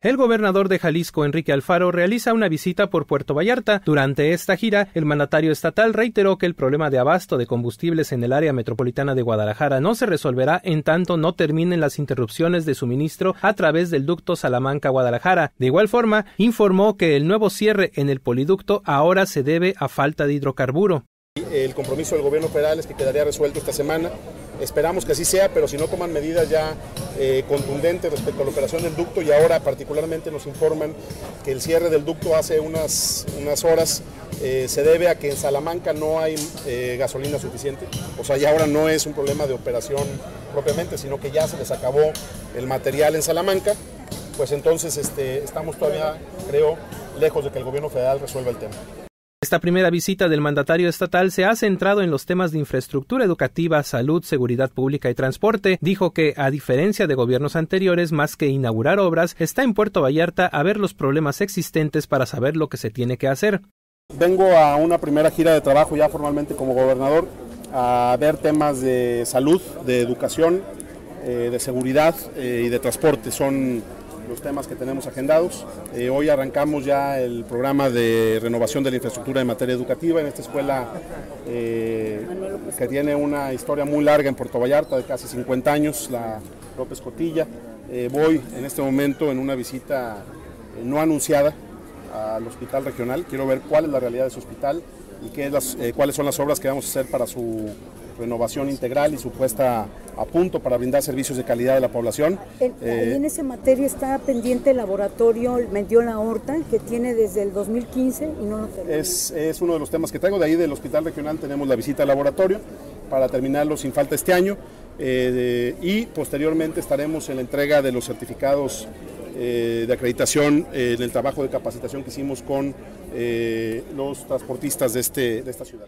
El gobernador de Jalisco, Enrique Alfaro, realiza una visita por Puerto Vallarta. Durante esta gira, el mandatario estatal reiteró que el problema de abasto de combustibles en el área metropolitana de Guadalajara no se resolverá en tanto no terminen las interrupciones de suministro a través del ducto Salamanca-Guadalajara. De igual forma, informó que el nuevo cierre en el poliducto ahora se debe a falta de hidrocarburo. El compromiso del gobierno federal es que quedaría resuelto esta semana. Esperamos que así sea, pero si no toman medidas ya eh, contundentes respecto a la operación del ducto y ahora particularmente nos informan que el cierre del ducto hace unas, unas horas eh, se debe a que en Salamanca no hay eh, gasolina suficiente. O sea, ya ahora no es un problema de operación propiamente, sino que ya se les acabó el material en Salamanca. Pues entonces este, estamos todavía, creo, lejos de que el gobierno federal resuelva el tema. Esta primera visita del mandatario estatal se ha centrado en los temas de infraestructura educativa, salud, seguridad pública y transporte. Dijo que, a diferencia de gobiernos anteriores, más que inaugurar obras, está en Puerto Vallarta a ver los problemas existentes para saber lo que se tiene que hacer. Vengo a una primera gira de trabajo ya formalmente como gobernador a ver temas de salud, de educación, eh, de seguridad eh, y de transporte. Son los temas que tenemos agendados. Eh, hoy arrancamos ya el programa de renovación de la infraestructura en materia educativa en esta escuela eh, que tiene una historia muy larga en Puerto Vallarta de casi 50 años, la López Cotilla. Eh, voy en este momento en una visita no anunciada al hospital regional. Quiero ver cuál es la realidad de su hospital y qué las, cuáles son las obras que vamos a hacer para su renovación integral y su puesta a punto para brindar servicios de calidad a la población. En, eh, en ese materia está pendiente el laboratorio Mendiola Horta, que tiene desde el 2015 y no lo termina. Es, es uno de los temas que traigo. De ahí del Hospital Regional tenemos la visita al laboratorio para terminarlo sin falta este año. Eh, y posteriormente estaremos en la entrega de los certificados eh, de acreditación eh, en el trabajo de capacitación que hicimos con los transportistas de, este, de esta ciudad.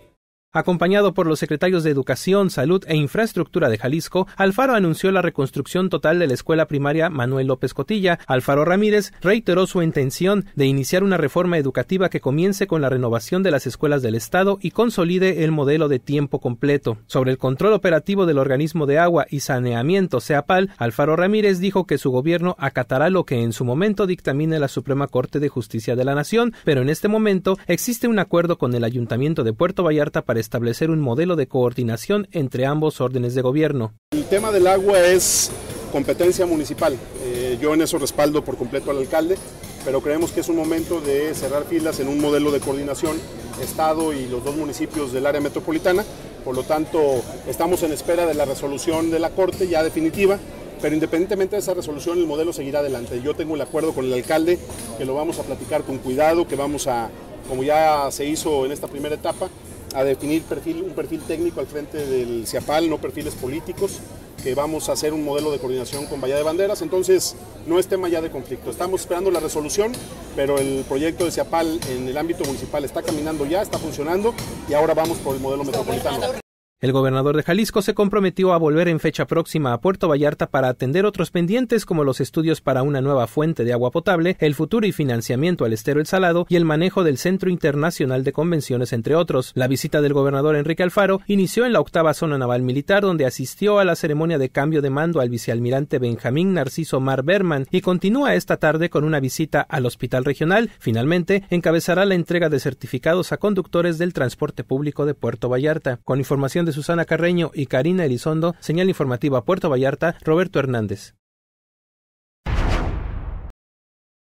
Acompañado por los secretarios de Educación, Salud e Infraestructura de Jalisco, Alfaro anunció la reconstrucción total de la escuela primaria Manuel López Cotilla. Alfaro Ramírez reiteró su intención de iniciar una reforma educativa que comience con la renovación de las escuelas del Estado y consolide el modelo de tiempo completo. Sobre el control operativo del organismo de agua y saneamiento CEAPAL, Alfaro Ramírez dijo que su gobierno acatará lo que en su momento dictamine la Suprema Corte de Justicia de la Nación, pero en este momento existe un acuerdo con el Ayuntamiento de Puerto Vallarta para establecer un modelo de coordinación entre ambos órdenes de gobierno. El tema del agua es competencia municipal. Eh, yo en eso respaldo por completo al alcalde, pero creemos que es un momento de cerrar filas en un modelo de coordinación Estado y los dos municipios del área metropolitana. Por lo tanto, estamos en espera de la resolución de la Corte ya definitiva, pero independientemente de esa resolución, el modelo seguirá adelante. Yo tengo el acuerdo con el alcalde que lo vamos a platicar con cuidado, que vamos a, como ya se hizo en esta primera etapa, a definir perfil, un perfil técnico al frente del CIAPAL, no perfiles políticos, que vamos a hacer un modelo de coordinación con Bahía de Banderas, entonces no es tema ya de conflicto. Estamos esperando la resolución, pero el proyecto de CIAPAL en el ámbito municipal está caminando ya, está funcionando y ahora vamos por el modelo metropolitano. El gobernador de Jalisco se comprometió a volver en fecha próxima a Puerto Vallarta para atender otros pendientes como los estudios para una nueva fuente de agua potable, el futuro y financiamiento al estero El Salado y el manejo del Centro Internacional de Convenciones, entre otros. La visita del gobernador Enrique Alfaro inició en la octava zona naval militar, donde asistió a la ceremonia de cambio de mando al vicealmirante Benjamín Narciso Mar Berman y continúa esta tarde con una visita al hospital regional. Finalmente, encabezará la entrega de certificados a conductores del transporte público de Puerto Vallarta. Con información Susana Carreño y Karina Elizondo, señal informativa Puerto Vallarta, Roberto Hernández.